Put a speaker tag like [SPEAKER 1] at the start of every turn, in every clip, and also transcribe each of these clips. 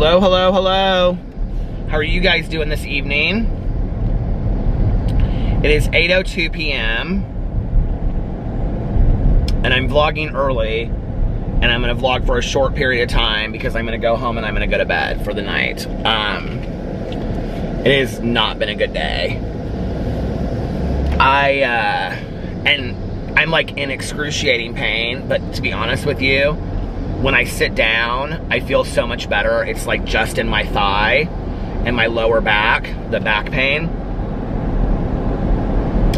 [SPEAKER 1] Hello, hello, hello. How are you guys doing this evening? It is 8.02 p.m. And I'm vlogging early. And I'm gonna vlog for a short period of time because I'm gonna go home and I'm gonna go to bed for the night. Um, it has not been a good day. I, uh, and I'm like in excruciating pain, but to be honest with you, when I sit down, I feel so much better. It's like just in my thigh and my lower back, the back pain,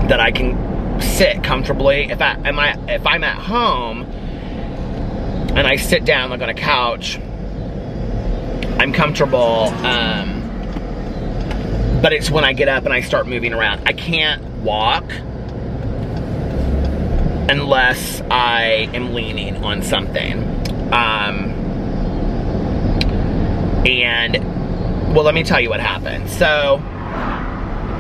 [SPEAKER 1] that I can sit comfortably. If I am I if I'm at home and I sit down like on a couch, I'm comfortable. Um, but it's when I get up and I start moving around. I can't walk unless I am leaning on something. Um, and, well, let me tell you what happened. So,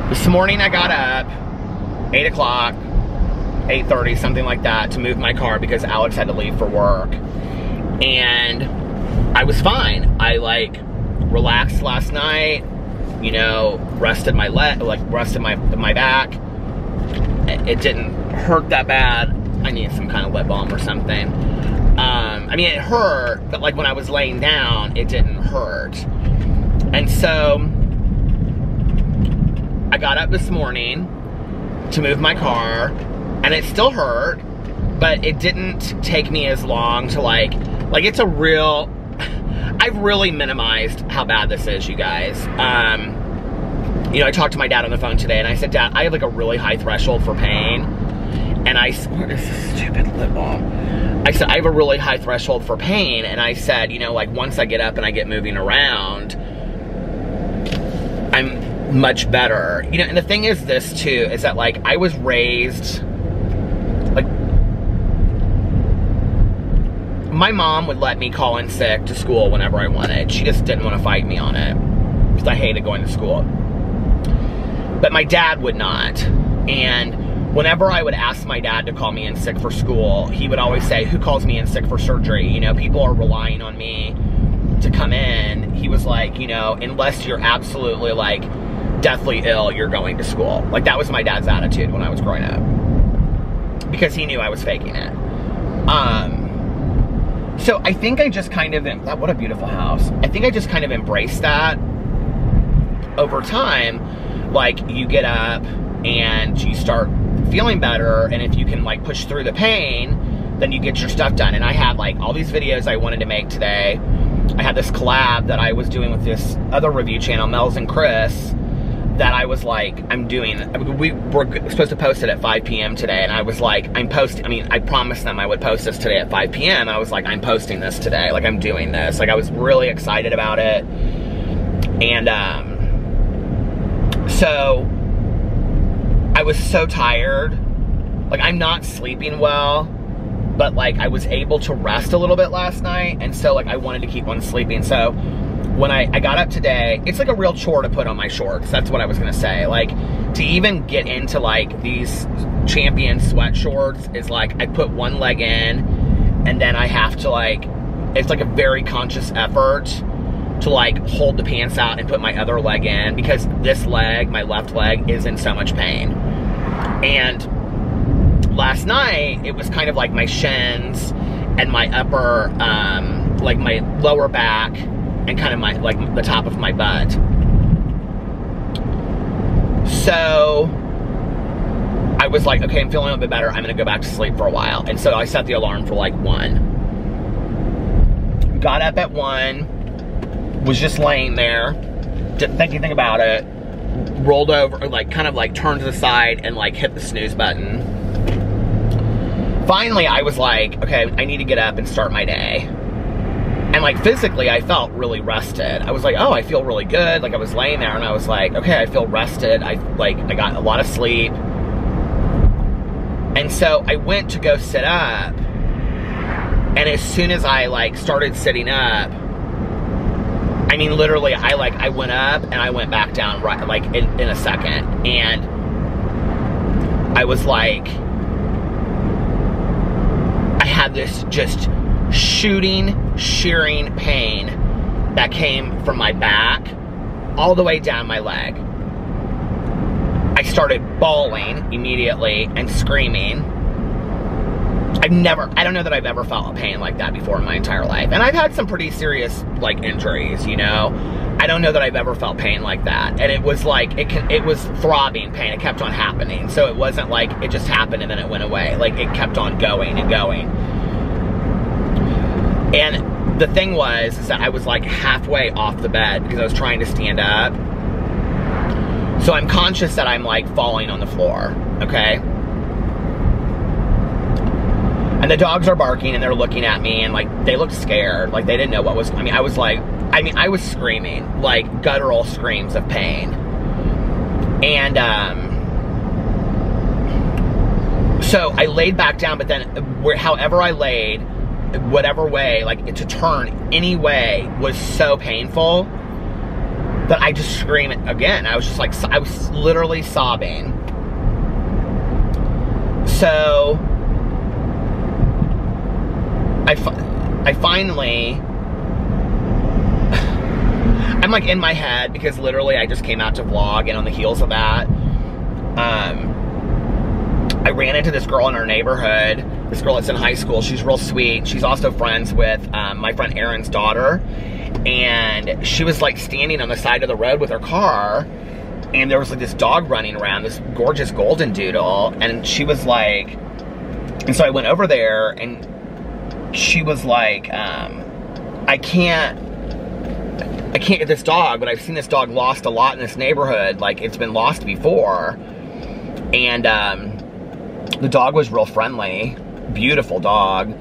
[SPEAKER 1] this morning I got up, 8 o'clock, 8.30, something like that, to move my car because Alex had to leave for work. And I was fine. I, like, relaxed last night, you know, rested my leg, like, rested my, my back. It didn't hurt that bad. I need some kind of lip balm or something. I mean, it hurt, but like when I was laying down, it didn't hurt. And so I got up this morning to move my car, and it still hurt, but it didn't take me as long to like, like it's a real, I've really minimized how bad this is, you guys. Um, you know, I talked to my dad on the phone today, and I said, Dad, I have like a really high threshold for pain. And I, what is this stupid lip balm? I said, I have a really high threshold for pain. And I said, you know, like once I get up and I get moving around, I'm much better. You know, and the thing is this too, is that like I was raised, like, my mom would let me call in sick to school whenever I wanted. She just didn't want to fight me on it because I hated going to school. But my dad would not. And whenever I would ask my dad to call me in sick for school, he would always say, Who calls me in sick for surgery? You know, people are relying on me to come in. He was like, You know, unless you're absolutely like deathly ill, you're going to school. Like, that was my dad's attitude when I was growing up because he knew I was faking it. Um, so I think I just kind of, what a beautiful house. I think I just kind of embraced that over time. Like, you get up and you start feeling better and if you can like push through the pain, then you get your stuff done. And I had like all these videos I wanted to make today. I had this collab that I was doing with this other review channel, Mel's and Chris, that I was like, I'm doing, we were supposed to post it at 5 p.m. today, and I was like, I'm posting, I mean, I promised them I would post this today at 5 p.m. I was like, I'm posting this today, like I'm doing this. Like I was really excited about it. And um, so I was so tired. Like, I'm not sleeping well, but like, I was able to rest a little bit last night, and so like, I wanted to keep on sleeping. So, when I, I got up today, it's like a real chore to put on my shorts. That's what I was gonna say. Like, to even get into like these champion sweat shorts is like, I put one leg in, and then I have to like, it's like a very conscious effort to like hold the pants out and put my other leg in because this leg, my left leg, is in so much pain. And last night, it was kind of like my shins and my upper, um, like my lower back and kind of my, like the top of my butt. So I was like, okay, I'm feeling a little bit better. I'm gonna go back to sleep for a while. And so I set the alarm for like one. Got up at one, was just laying there, didn't think anything about it rolled over, like kind of like turned to the side and like hit the snooze button. Finally, I was like, okay, I need to get up and start my day. And like physically, I felt really rested. I was like, oh, I feel really good. Like I was laying there and I was like, okay, I feel rested. I like, I got a lot of sleep. And so I went to go sit up. And as soon as I like started sitting up, I mean, literally, I like, I went up and I went back down right, like in, in a second. And I was like, I had this just shooting, shearing pain that came from my back all the way down my leg. I started bawling immediately and screaming. I've never, I don't know that I've ever felt a pain like that before in my entire life. And I've had some pretty serious, like, injuries, you know? I don't know that I've ever felt pain like that. And it was like, it, can, it was throbbing pain. It kept on happening. So it wasn't like it just happened and then it went away. Like, it kept on going and going. And the thing was, is that I was like halfway off the bed because I was trying to stand up. So I'm conscious that I'm like falling on the floor, okay? And the dogs are barking and they're looking at me and like they looked scared. Like they didn't know what was, I mean, I was like, I mean, I was screaming, like guttural screams of pain. And, um, so I laid back down, but then where, however I laid, whatever way, like to turn any way was so painful that I just screamed again. I was just like, I was literally sobbing. So I, I finally, I'm like in my head because literally I just came out to vlog and on the heels of that, um, I ran into this girl in our neighborhood. This girl that's in high school. She's real sweet. She's also friends with um, my friend Aaron's daughter. And she was like standing on the side of the road with her car. And there was like this dog running around, this gorgeous golden doodle. And she was like, and so I went over there and she was like, um, I can't, I can't get this dog, but I've seen this dog lost a lot in this neighborhood. Like it's been lost before. And um, the dog was real friendly, beautiful dog.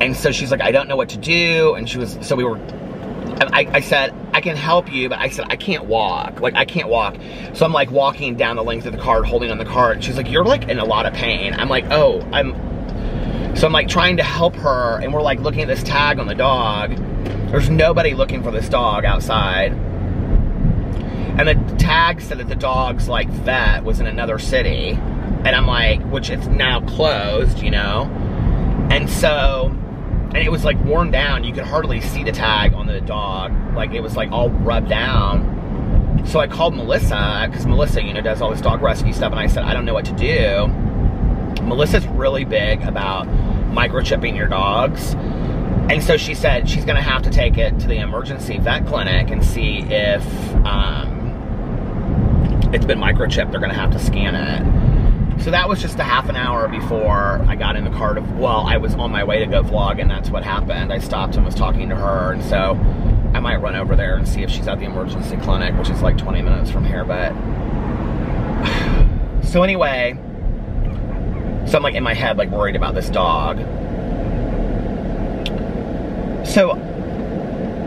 [SPEAKER 1] And so she's like, I don't know what to do. And she was, so we were, I, I said, I can help you, but I said, I can't walk. Like, I can't walk. So I'm like walking down the length of the cart, holding on the cart. She's like, you're like in a lot of pain. I'm like, oh, I'm, so I'm like trying to help her, and we're like looking at this tag on the dog. There's nobody looking for this dog outside. And the tag said that the dog's like vet was in another city. And I'm like, which it's now closed, you know? And so, and it was like worn down. You could hardly see the tag on the dog. Like it was like all rubbed down. So I called Melissa, because Melissa, you know, does all this dog rescue stuff. And I said, I don't know what to do. Melissa's really big about microchipping your dogs. And so she said she's going to have to take it to the emergency vet clinic and see if um, it's been microchipped. They're going to have to scan it. So that was just a half an hour before I got in the car to, well, I was on my way to go vlog and that's what happened. I stopped and was talking to her and so I might run over there and see if she's at the emergency clinic, which is like 20 minutes from here, but... So anyway, so I'm like in my head, like worried about this dog. So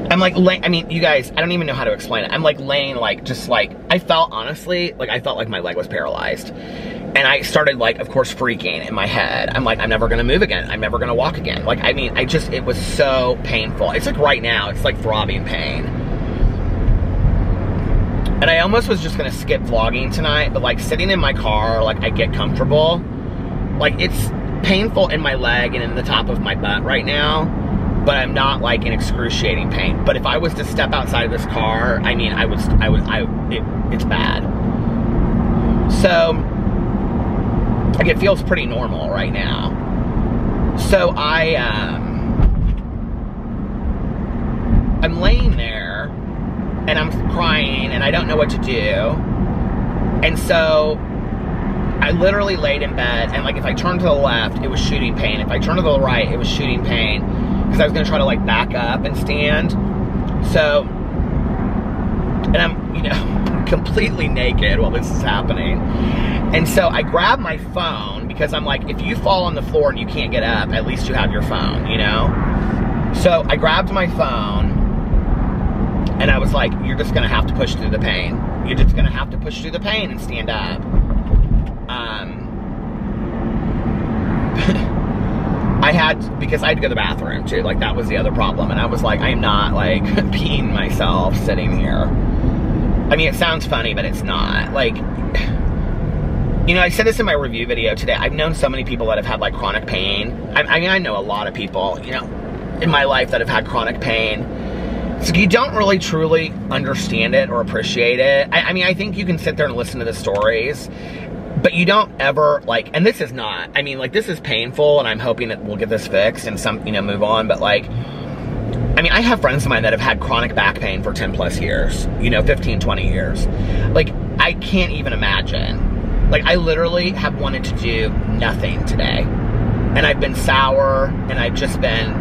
[SPEAKER 1] I'm like, I mean, you guys, I don't even know how to explain it. I'm like laying, like, just like, I felt honestly, like I felt like my leg was paralyzed. And I started like, of course, freaking in my head. I'm like, I'm never gonna move again. I'm never gonna walk again. Like, I mean, I just, it was so painful. It's like right now, it's like throbbing pain. And I almost was just gonna skip vlogging tonight, but like sitting in my car, like I get comfortable like it's painful in my leg and in the top of my butt right now, but I'm not like in excruciating pain. But if I was to step outside of this car, I mean, I would, I would, I, it, it's bad. So, like it feels pretty normal right now. So I, um, I'm laying there and I'm crying and I don't know what to do. And so I literally laid in bed, and like if I turned to the left, it was shooting pain. If I turned to the right, it was shooting pain because I was gonna try to like back up and stand. So, and I'm, you know, completely naked while this is happening. And so I grab my phone because I'm like, if you fall on the floor and you can't get up, at least you have your phone, you know? So I grabbed my phone and I was like, you're just gonna have to push through the pain. You're just gonna have to push through the pain and stand up. Um, I had, because I had to go to the bathroom too, like that was the other problem. And I was like, I am not like peeing myself sitting here. I mean, it sounds funny, but it's not. Like, you know, I said this in my review video today. I've known so many people that have had like chronic pain. I, I mean, I know a lot of people, you know, in my life that have had chronic pain. So you don't really truly understand it or appreciate it. I, I mean, I think you can sit there and listen to the stories, but you don't ever like and this is not i mean like this is painful and i'm hoping that we'll get this fixed and some you know move on but like i mean i have friends of mine that have had chronic back pain for 10 plus years you know 15 20 years. Like i can't even imagine. Like i literally have wanted to do nothing today. And i've been sour and i've just been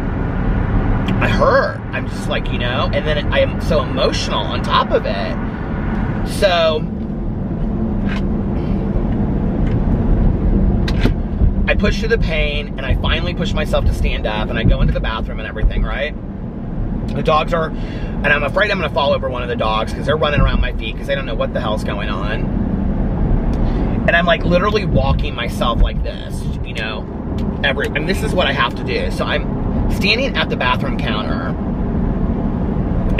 [SPEAKER 1] i hurt. I'm just like you know and then i am so emotional on top of it. So push through the pain and I finally push myself to stand up and I go into the bathroom and everything, right? The dogs are, and I'm afraid I'm gonna fall over one of the dogs because they're running around my feet because they don't know what the hell's going on. And I'm like literally walking myself like this, you know, every, and this is what I have to do. So I'm standing at the bathroom counter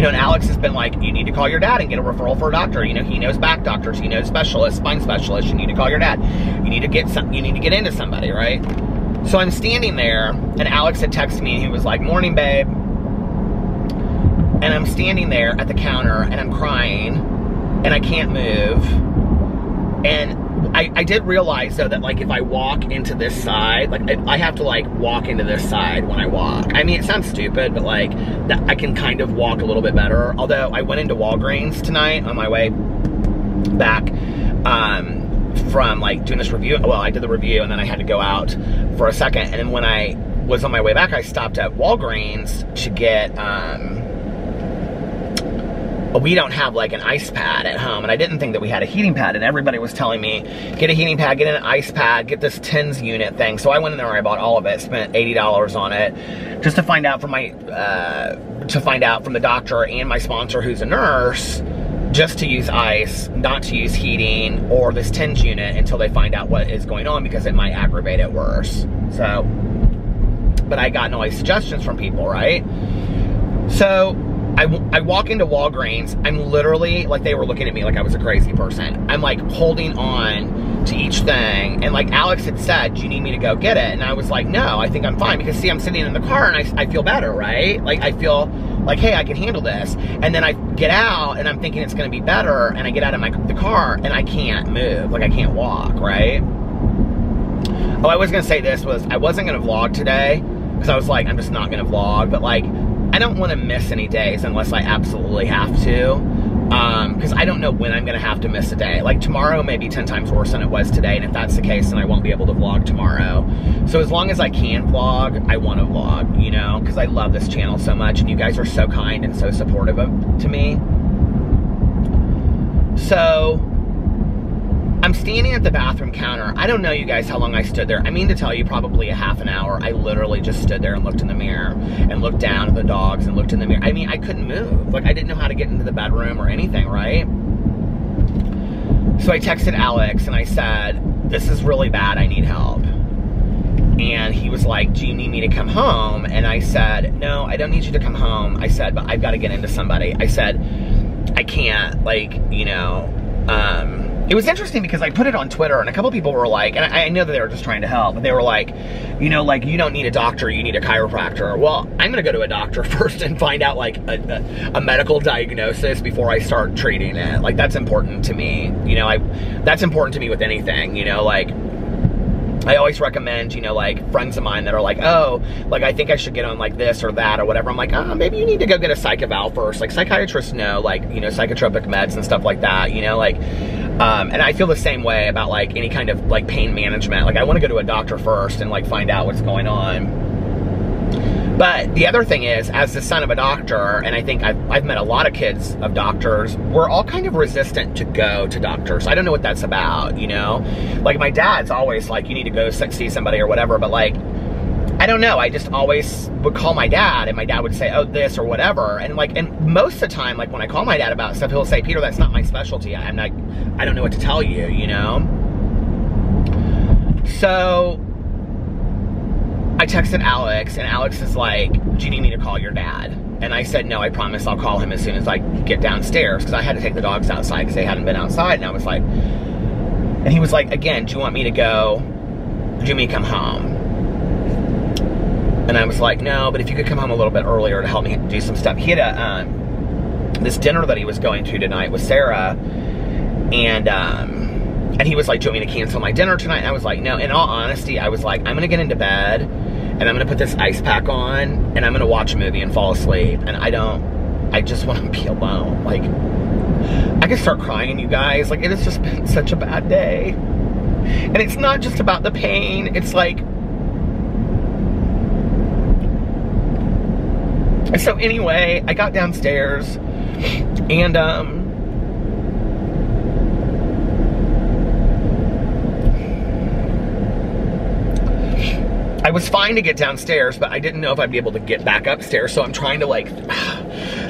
[SPEAKER 1] know, and Alex has been like, you need to call your dad and get a referral for a doctor. You know, he knows back doctors, he knows specialists, spine specialists. You need to call your dad. You need to get some. You need to get into somebody, right? So I'm standing there, and Alex had texted me, and he was like, "Morning, babe." And I'm standing there at the counter, and I'm crying, and I can't move, and I, I did realize though that like if I walk into this side, like I, I, have to like walk into this side when I walk. I mean, it sounds stupid, but like I can kind of walk a little bit better. Although I went into Walgreens tonight on my way back um, from like doing this review. Well, I did the review and then I had to go out for a second. And then when I was on my way back, I stopped at Walgreens to get um, we don't have like an ice pad at home and I didn't think that we had a heating pad and everybody was telling me get a heating pad, get an ice pad, get this TENS unit thing. So I went in there and I bought all of it, spent $80 on it just to find out from my, uh, to find out from the doctor and my sponsor who's a nurse just to use ice, not to use heating or this TENS unit until they find out what is going on because it might aggravate it worse. So, but I got no suggestions from people, right? So I, I walk into Walgreens, I'm literally, like they were looking at me like I was a crazy person. I'm like holding on to each thing. And like Alex had said, do you need me to go get it? And I was like, no, I think I'm fine. Because see, I'm sitting in the car and I, I feel better, right? Like I feel like, hey, I can handle this. And then I get out and I'm thinking it's gonna be better. And I get out of my the car and I can't move. Like I can't walk, right? Oh, I was gonna say this was, I wasn't gonna vlog today because I was like, I'm just not gonna vlog. But like, I don't want to miss any days unless I absolutely have to. Because um, I don't know when I'm going to have to miss a day. Like tomorrow may be 10 times worse than it was today. And if that's the case, then I won't be able to vlog tomorrow. So as long as I can vlog, I want to vlog, you know, because I love this channel so much. And you guys are so kind and so supportive of, to me. So I'm standing at the bathroom counter. I don't know, you guys, how long I stood there. I mean to tell you, probably a half an hour. I literally just stood there and looked in the mirror and looked down at the dogs and looked in the mirror. I mean, I couldn't move. Like, I didn't know how to get into the bedroom or anything, right? So I texted Alex and I said, this is really bad. I need help. And he was like, do you need me to come home? And I said, no, I don't need you to come home. I said, but I've got to get into somebody. I said, I can't, like, you know, um, it was interesting because I put it on Twitter and a couple people were like, and I, know that they were just trying to help, but they were like, you know, like you don't need a doctor, you need a chiropractor. Well, I'm gonna go to a doctor first and find out like a, a, a medical diagnosis before I start treating it. Like that's important to me. You know, I that's important to me with anything. You know, like I always recommend, you know, like friends of mine that are like, oh, like I think I should get on like this or that or whatever. I'm like, oh, maybe you need to go get a psych eval first. Like psychiatrists know, like, you know, psychotropic meds and stuff like that, you know, like, um, and I feel the same way about like any kind of like pain management. Like I want to go to a doctor first and like find out what's going on. But the other thing is, as the son of a doctor, and I think I've, I've met a lot of kids of doctors, we're all kind of resistant to go to doctors. I don't know what that's about, you know? Like my dad's always like, you need to go see somebody or whatever, but like, I don't know. I just always would call my dad, and my dad would say, "Oh, this or whatever." And like, and most of the time, like when I call my dad about stuff, he'll say, "Peter, that's not my specialty. I'm not. I don't know what to tell you." You know. So I texted Alex, and Alex is like, Do you need me to call your dad? And I said, No, I promise I'll call him as soon as I get downstairs because I had to take the dogs outside because they hadn't been outside. And I was like, And he was like, Again, do you want me to go? Do you want me to come home? And I was like, No, but if you could come home a little bit earlier to help me do some stuff. He had a, um, this dinner that he was going to tonight with Sarah, and um, and he was like, "Do you want me to cancel my dinner tonight?" And I was like, "No." In all honesty, I was like, "I'm gonna get into bed, and I'm gonna put this ice pack on, and I'm gonna watch a movie and fall asleep." And I don't, I just want to be alone. Like, I can start crying, you guys. Like, it has just been such a bad day, and it's not just about the pain. It's like. So anyway, I got downstairs and um I was fine to get downstairs, but I didn't know if I'd be able to get back upstairs. So I'm trying to like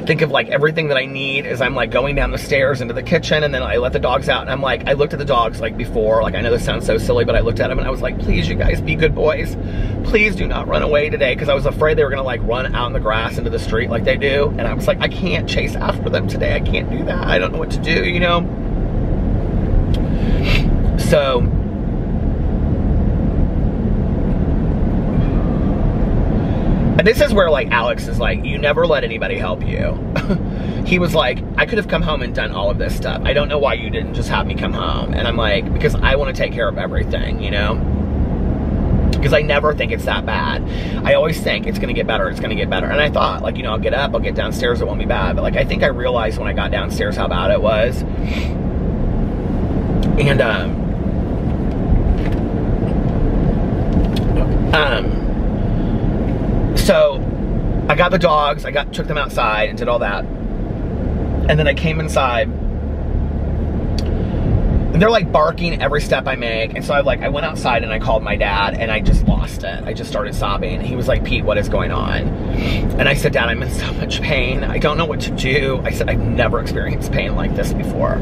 [SPEAKER 1] think of like everything that I need as I'm like going down the stairs into the kitchen and then I let the dogs out and I'm like, I looked at the dogs like before, like I know this sounds so silly, but I looked at them and I was like, please you guys be good boys. Please do not run away today because I was afraid they were gonna like run out in the grass into the street like they do. And I was like, I can't chase after them today. I can't do that. I don't know what to do, you know? So And this is where like Alex is like, you never let anybody help you. he was like, I could have come home and done all of this stuff. I don't know why you didn't just have me come home. And I'm like, because I want to take care of everything, you know? Because I never think it's that bad. I always think it's gonna get better, it's gonna get better. And I thought, like, you know, I'll get up, I'll get downstairs, it won't be bad. But like, I think I realized when I got downstairs how bad it was. And, um, um, so I got the dogs, I got took them outside and did all that. And then I came inside and they're like barking every step I make. And so I like I went outside and I called my dad and I just lost it. I just started sobbing. He was like, Pete, what is going on? And I said, Dad, I'm in so much pain. I don't know what to do. I said, I've never experienced pain like this before.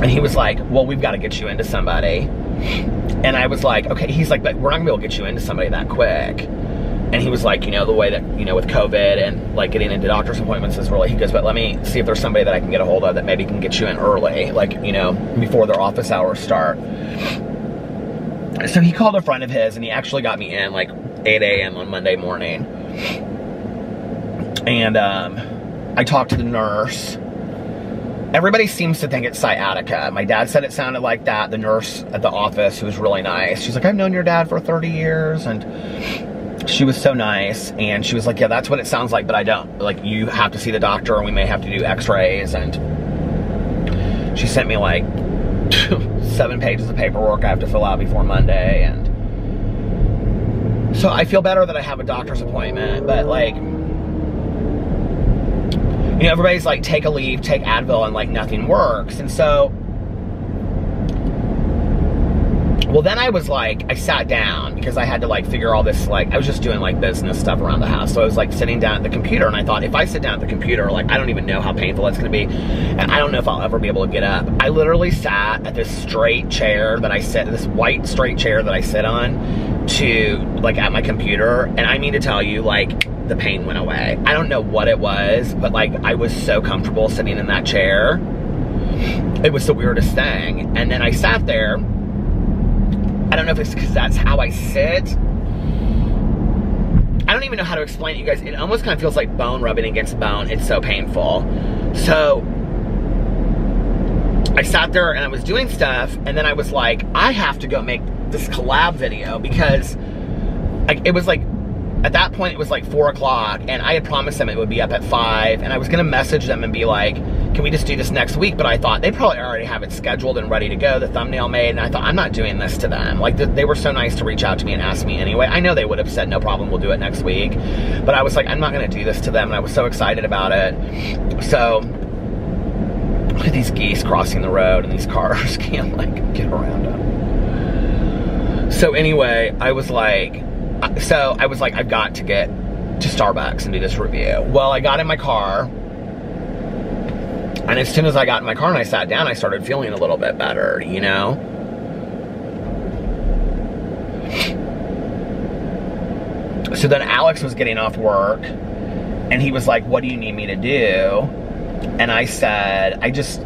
[SPEAKER 1] And he was like, Well, we've got to get you into somebody. And I was like, okay, he's like, but we're not gonna be able to get you into somebody that quick and he was like, you know, the way that, you know, with COVID and like getting into doctor's appointments is really, he goes, but let me see if there's somebody that I can get a hold of that maybe can get you in early, like, you know, before their office hours start. So he called a friend of his and he actually got me in like 8 a.m. on Monday morning. And um, I talked to the nurse. Everybody seems to think it's sciatica. My dad said it sounded like that. The nurse at the office, who was really nice, she's like, I've known your dad for 30 years. And she was so nice and she was like, yeah, that's what it sounds like, but I don't. Like, you have to see the doctor and we may have to do x-rays. And she sent me like seven pages of paperwork I have to fill out before Monday. And so I feel better that I have a doctor's appointment, but like, you know, everybody's like, take Aleve, take Advil, and like nothing works. And so well, then I was like, I sat down because I had to like figure all this, like, I was just doing like business stuff around the house. So I was like sitting down at the computer and I thought, if I sit down at the computer, like, I don't even know how painful that's gonna be. And I don't know if I'll ever be able to get up. I literally sat at this straight chair that I sit, this white straight chair that I sit on to like at my computer. And I mean to tell you, like, the pain went away. I don't know what it was, but like, I was so comfortable sitting in that chair. It was the weirdest thing. And then I sat there I don't know if it's because that's how I sit. I don't even know how to explain it, you guys. It almost kind of feels like bone rubbing against bone. It's so painful. So I sat there and I was doing stuff, and then I was like, I have to go make this collab video because like it was like at that point it was like four o'clock and I had promised them it would be up at five and I was gonna message them and be like, can we just do this next week? But I thought they probably already have it scheduled and ready to go, the thumbnail made, and I thought I'm not doing this to them. Like they were so nice to reach out to me and ask me anyway. I know they would have said no problem, we'll do it next week. But I was like, I'm not gonna do this to them and I was so excited about it. So look at these geese crossing the road and these cars can't like get around them. So anyway, I was like, uh, so I was like, I've got to get to Starbucks and do this review. Well, I got in my car, and as soon as I got in my car and I sat down, I started feeling a little bit better, you know? So then Alex was getting off work, and he was like, what do you need me to do? And I said, I just,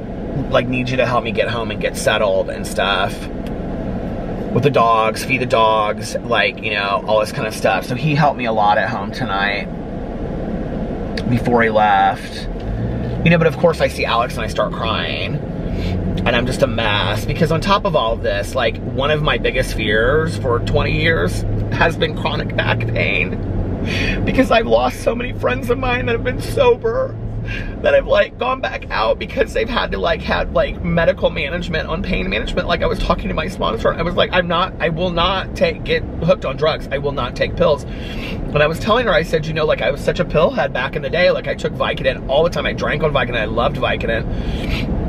[SPEAKER 1] like, need you to help me get home and get settled and stuff with the dogs, feed the dogs, like, you know, all this kind of stuff. So he helped me a lot at home tonight. before he left. You know, but of course I see Alex and I start crying. And I'm just a mess because on top of all of this, like one of my biggest fears for 20 years has been chronic back pain. Because I've lost so many friends of mine that have been sober that have like gone back out because they've had to like have like medical management on pain management. Like I was talking to my sponsor, I was like, I'm not, I will not take get hooked on drugs. I will not take pills. When I was telling her, I said, you know, like I was such a pill head back in the day. Like I took Vicodin all the time. I drank on Vicodin. I loved Vicodin.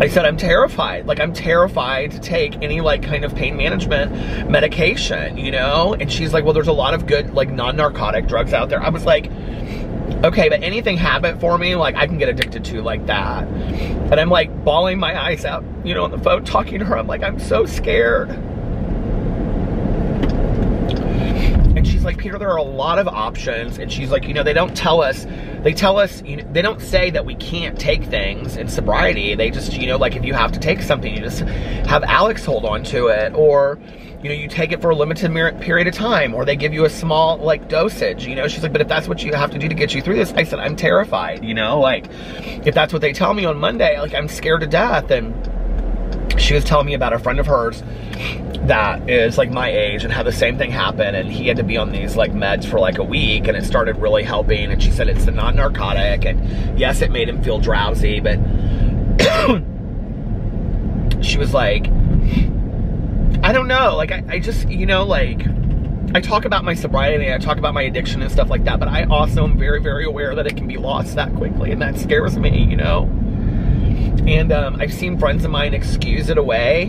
[SPEAKER 1] I said, I'm terrified. Like, I'm terrified to take any, like, kind of pain management medication, you know? And she's like, well, there's a lot of good, like, non-narcotic drugs out there. I was like, okay, but anything habit for me, like I can get addicted to like that. And I'm like bawling my eyes out, you know, on the phone talking to her. I'm like, I'm so scared. And she's like, Peter, there are a lot of options. And she's like, you know, they don't tell us, they tell us, you know, they don't say that we can't take things in sobriety. They just, you know, like if you have to take something, you just have Alex hold on to it. Or, you know, you take it for a limited period of time or they give you a small like dosage, you know, she's like, but if that's what you have to do to get you through this, I said, I'm terrified, you know, like if that's what they tell me on Monday, like I'm scared to death. And she was telling me about a friend of hers that is like my age and had the same thing happen and he had to be on these like meds for like a week and it started really helping and she said it's not narcotic and yes it made him feel drowsy but she was like I don't know. Like, I, I just, you know, like, I talk about my sobriety, I talk about my addiction and stuff like that, but I also am very, very aware that it can be lost that quickly, and that scares me, you know? And um, I've seen friends of mine excuse it away,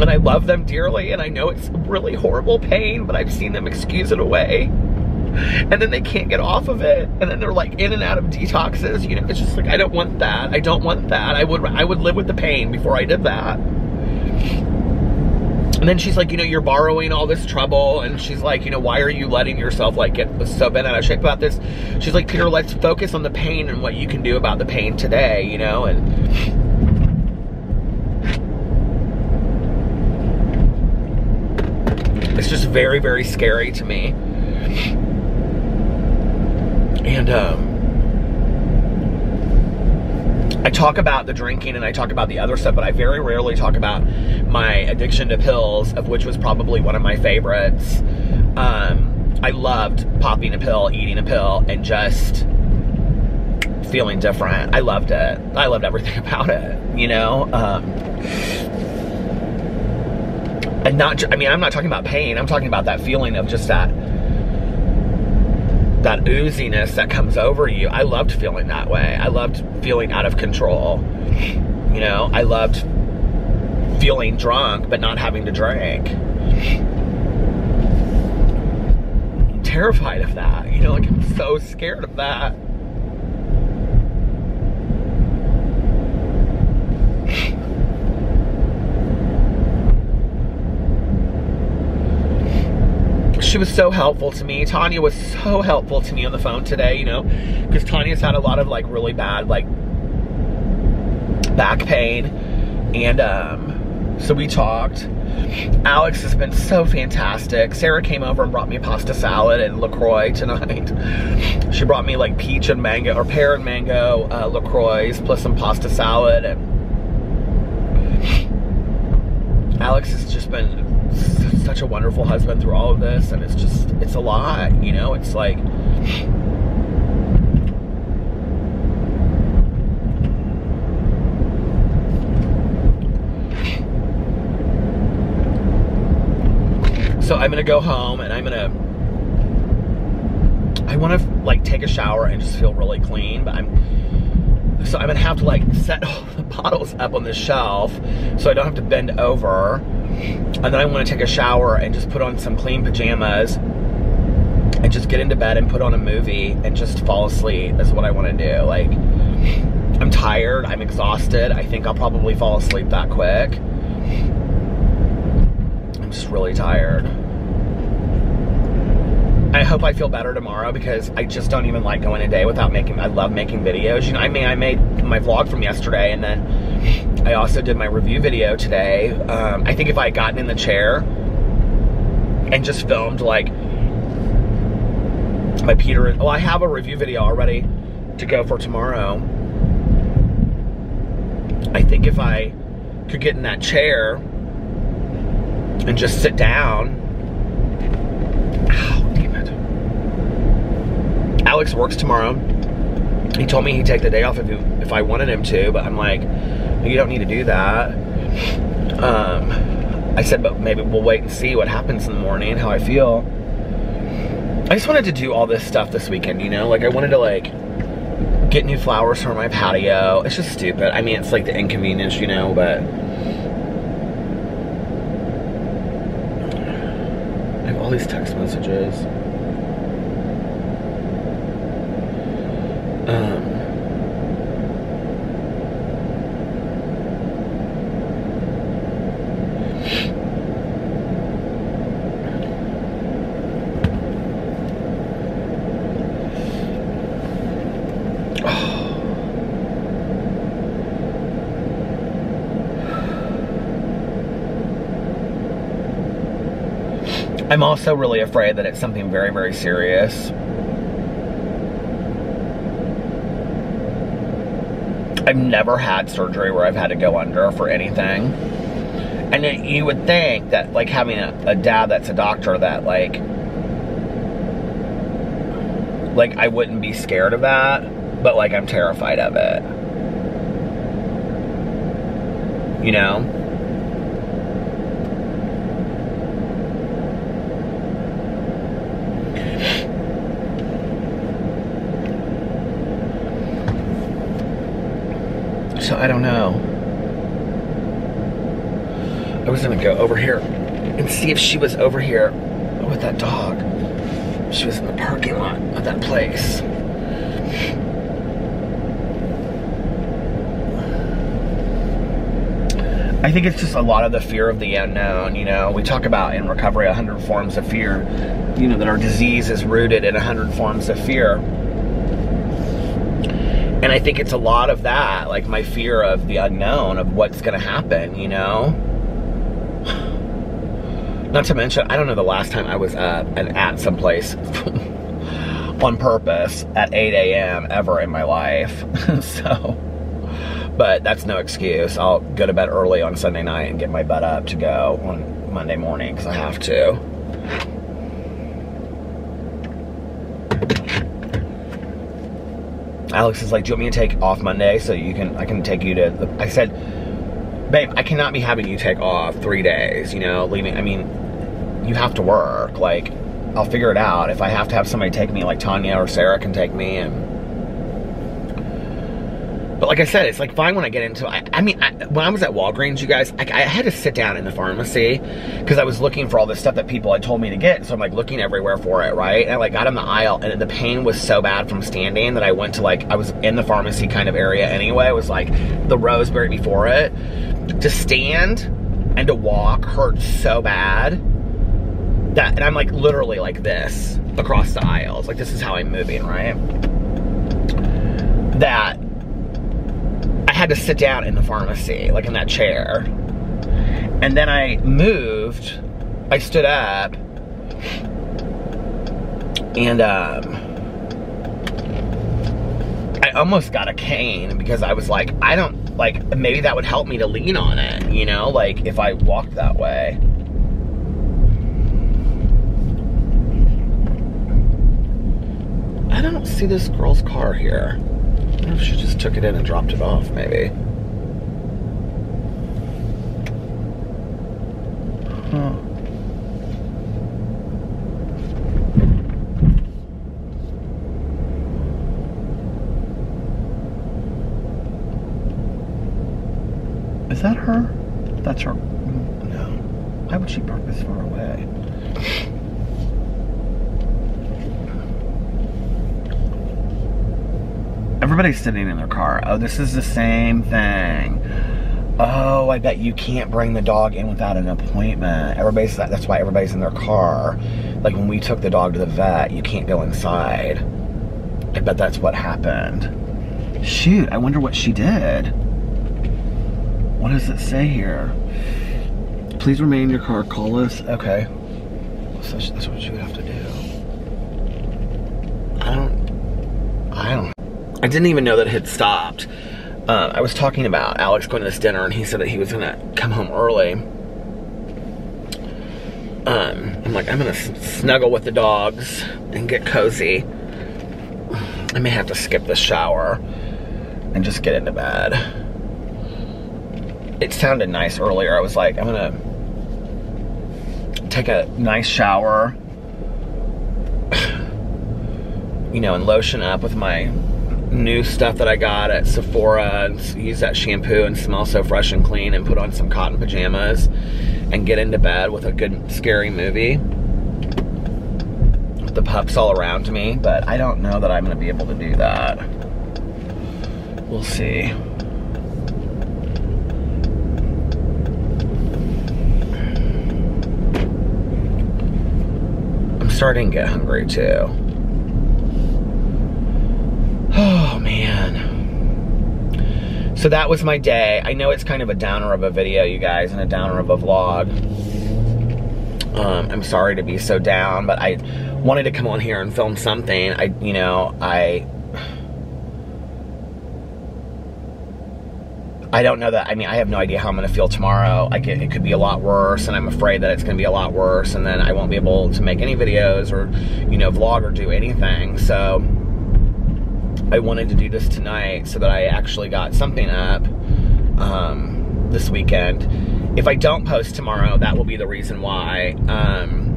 [SPEAKER 1] and I love them dearly, and I know it's really horrible pain, but I've seen them excuse it away. And then they can't get off of it, and then they're like in and out of detoxes. You know, it's just like I don't want that. I don't want that. I would I would live with the pain before I did that. And then she's like, you know, you're borrowing all this trouble. And she's like, you know, why are you letting yourself like get so bent out of shape about this? She's like, Peter, let's focus on the pain and what you can do about the pain today, you know? And it's just very, very scary to me. And, um, I talk about the drinking and I talk about the other stuff, but I very rarely talk about my addiction to pills, of which was probably one of my favorites. Um, I loved popping a pill, eating a pill, and just feeling different. I loved it. I loved everything about it, you know? Um, and not, I mean, I'm not talking about pain. I'm talking about that feeling of just that that ooziness that comes over you. I loved feeling that way. I loved feeling out of control. You know, I loved feeling drunk but not having to drink. I'm terrified of that. You know, like I'm so scared of that. She was so helpful to me. Tanya was so helpful to me on the phone today, you know, because Tanya's had a lot of like really bad like back pain. And um, so we talked. Alex has been so fantastic. Sarah came over and brought me pasta salad and LaCroix tonight. She brought me like peach and mango or pear and mango uh, LaCroix plus some pasta salad. And Alex has just been such a wonderful husband through all of this, and it's just, it's a lot, you know? It's like, So I'm gonna go home and I'm gonna, I wanna like take a shower and just feel really clean, but I'm, so I'm gonna have to like set all the bottles up on the shelf so I don't have to bend over and then I want to take a shower and just put on some clean pajamas and just get into bed and put on a movie and just fall asleep is what I want to do. Like, I'm tired, I'm exhausted. I think I'll probably fall asleep that quick. I'm just really tired. I hope I feel better tomorrow because I just don't even like going a day without making, I love making videos. You know, I mean, I made my vlog from yesterday and then I also did my review video today. Um, I think if I had gotten in the chair and just filmed like my Peter. Well, I have a review video already to go for tomorrow. I think if I could get in that chair and just sit down. Ow, damn it. Alex works tomorrow. He told me he'd take the day off if, he, if I wanted him to, but I'm like, you don't need to do that. Um, I said, but maybe we'll wait and see what happens in the morning, how I feel. I just wanted to do all this stuff this weekend, you know? Like, I wanted to, like, get new flowers for my patio. It's just stupid. I mean, it's like the inconvenience, you know, but... I have all these text messages. Um... I'm also really afraid that it's something very, very serious. I've never had surgery where I've had to go under for anything. And it, you would think that, like, having a, a dad that's a doctor, that, like, like, I wouldn't be scared of that, but, like, I'm terrified of it. You know? So I don't know. I was gonna go over here and see if she was over here with that dog. She was in the parking lot of that place. I think it's just a lot of the fear of the unknown, you know. We talk about in recovery 100 forms of fear, you know, that our disease is rooted in 100 forms of fear. And I think it's a lot of that, like my fear of the unknown, of what's going to happen, you know? Not to mention, I don't know the last time I was up and at someplace on purpose at 8 a.m. ever in my life. so but that's no excuse. I'll go to bed early on Sunday night and get my butt up to go on Monday morning because I have to. Alex is like, do you want me to take off Monday so you can, I can take you to the, I said, babe, I cannot be having you take off three days, you know, leaving, I mean, you have to work, like, I'll figure it out. If I have to have somebody take me, like Tanya or Sarah can take me and but like I said, it's like fine when I get into I, I mean, I, when I was at Walgreens, you guys, I, I had to sit down in the pharmacy because I was looking for all this stuff that people had told me to get. So I'm like looking everywhere for it, right? And I like got in the aisle and the pain was so bad from standing that I went to like, I was in the pharmacy kind of area anyway. It was like the Roseberry before it. To stand and to walk hurt so bad that, and I'm like literally like this across the aisles. Like this is how I'm moving, right? That had to sit down in the pharmacy, like in that chair. And then I moved, I stood up, and um, I almost got a cane because I was like, I don't, like, maybe that would help me to lean on it, you know, like if I walked that way. I don't see this girl's car here if she just took it in and dropped it off, maybe. Huh. Is that her? That's her. No. Why would she park this far away? Everybody's sitting in their car. Oh, this is the same thing. Oh, I bet you can't bring the dog in without an appointment. Everybody's that that's why everybody's in their car. Like when we took the dog to the vet, you can't go inside. I bet that's what happened. Shoot, I wonder what she did. What does it say here? Please remain in your car. Call us. Okay. So that's what you would have to do. I didn't even know that it had stopped. Uh, I was talking about Alex going to this dinner, and he said that he was gonna come home early. Um, I'm like, I'm gonna snuggle with the dogs and get cozy. I may have to skip the shower and just get into bed. It sounded nice earlier. I was like, I'm gonna take a nice shower, you know, and lotion up with my new stuff that I got at Sephora and use that shampoo and smell so fresh and clean and put on some cotton pajamas and get into bed with a good scary movie with the pups all around me, but I don't know that I'm gonna be able to do that. We'll see. I'm starting to get hungry too. So that was my day. I know it's kind of a downer of a video, you guys, and a downer of a vlog. Um, I'm sorry to be so down, but I wanted to come on here and film something. I, you know, I I don't know that, I mean, I have no idea how I'm gonna feel tomorrow. Like, it, it could be a lot worse, and I'm afraid that it's gonna be a lot worse, and then I won't be able to make any videos or, you know, vlog or do anything. So, I wanted to do this tonight so that I actually got something up um, this weekend. If I don't post tomorrow, that will be the reason why. Um,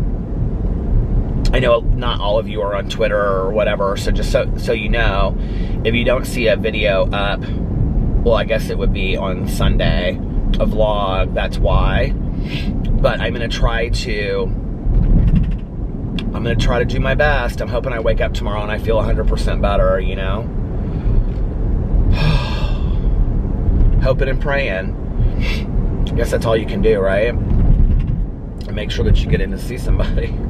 [SPEAKER 1] I know not all of you are on Twitter or whatever, so just so, so you know, if you don't see a video up well, I guess it would be on Sunday, a vlog, that's why. But I'm gonna try to, I'm gonna try to do my best. I'm hoping I wake up tomorrow and I feel 100% better, you know? hoping and praying. I guess that's all you can do, right? Make sure that you get in to see somebody.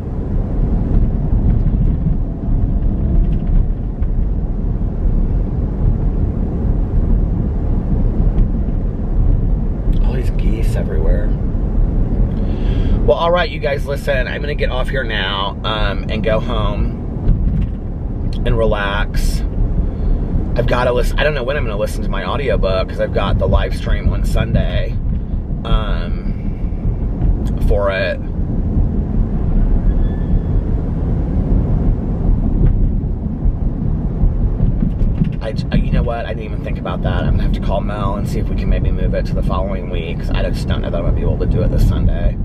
[SPEAKER 1] everywhere. Well, all right, you guys, listen, I'm going to get off here now um, and go home and relax. I've got to listen. I don't know when I'm going to listen to my audiobook because I've got the live stream on Sunday um, for it. I, you know what? I didn't even think about that. I'm gonna have to call Mel and see if we can maybe move it to the following week. I just don't know that I'm gonna be able to do it this Sunday.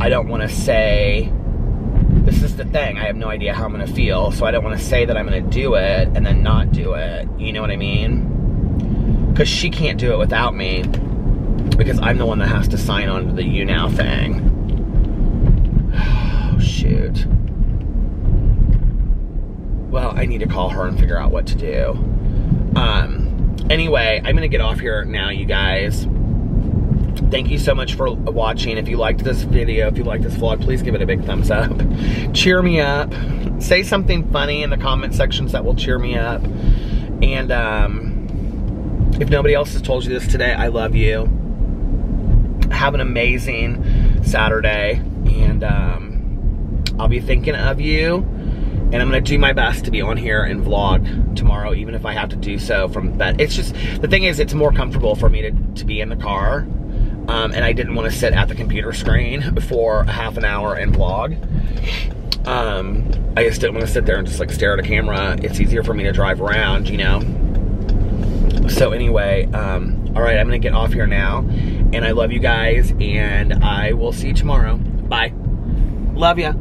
[SPEAKER 1] I don't want to say. This is the thing. I have no idea how I'm gonna feel, so I don't want to say that I'm gonna do it and then not do it. You know what I mean? Because she can't do it without me. Because I'm the one that has to sign on to the YouNow thing. Oh, shoot well, I need to call her and figure out what to do. Um, anyway, I'm gonna get off here now, you guys. Thank you so much for watching. If you liked this video, if you liked this vlog, please give it a big thumbs up. cheer me up. Say something funny in the comment sections that will cheer me up. And um, if nobody else has told you this today, I love you. Have an amazing Saturday. And um, I'll be thinking of you and I'm gonna do my best to be on here and vlog tomorrow, even if I have to do so from bed. It's just, the thing is, it's more comfortable for me to, to be in the car, um, and I didn't wanna sit at the computer screen for half an hour and vlog. Um, I just didn't wanna sit there and just like stare at a camera. It's easier for me to drive around, you know? So anyway, um, all right, I'm gonna get off here now, and I love you guys, and I will see you tomorrow. Bye. Love ya.